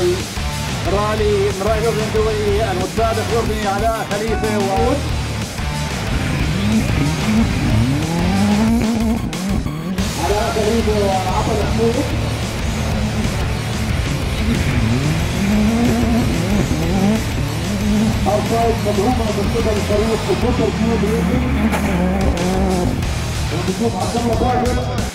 العالي من راعي الاردن الدولي المتسابق الاردني علاء خليفة وعود علاء خليفة وعطا محمود أرصاد مدعومة من قبل فريق البوتر كيوب ونشوف عبد الله طاهر.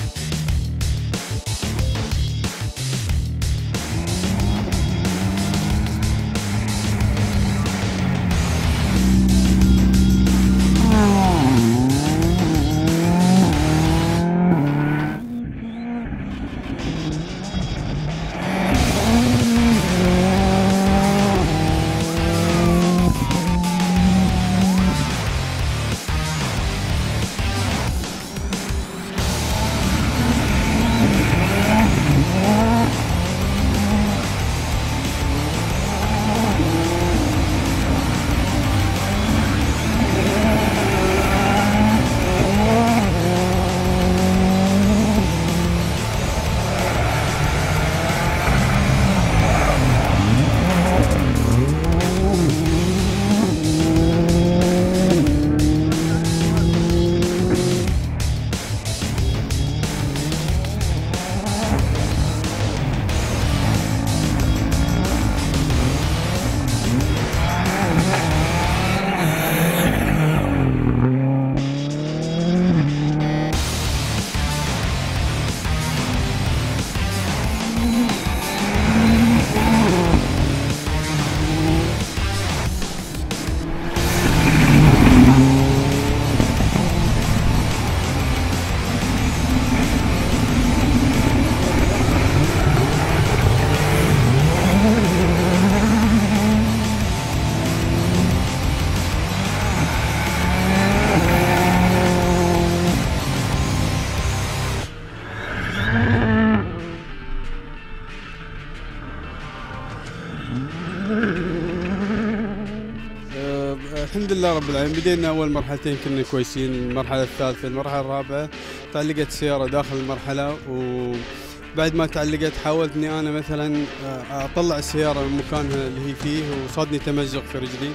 الحمد لله رب العالمين. بدينا أول مرحلتين كنا كويسين. المرحلة الثالثة المرحلة الرابعة تعلقت السياره داخل المرحلة وبعد ما تعلقت حاولت إني أنا مثلا أطلع السيارة من مكانها اللي هي فيه وصادني تمزق في رجلي.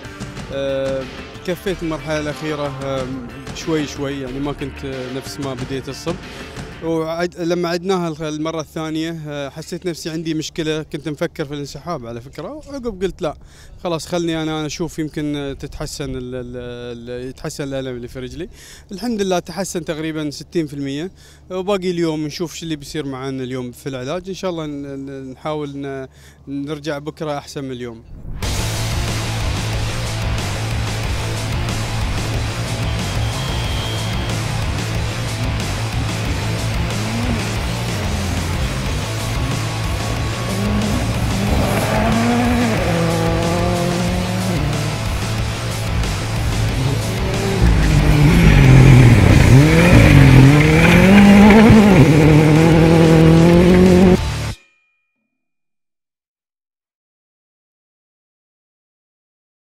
كفيت المرحلة الأخيرة شوي شوي يعني ما كنت نفس ما بديت الصب ولما عدناها المرة الثانية آه، حسيت نفسي عندي مشكلة كنت مفكر في الانسحاب على فكرة. وعقب قلت لا خلاص خلني أنا أشوف يمكن آه، تتحسن ال ال يتحسن الألم اللي في رجلي. الحمد لله تحسن تقريبا 60% وباقي اليوم نشوف شو اللي بيصير معنا اليوم في العلاج. إن شاء الله نحاول نرجع بكرة أحسن من اليوم.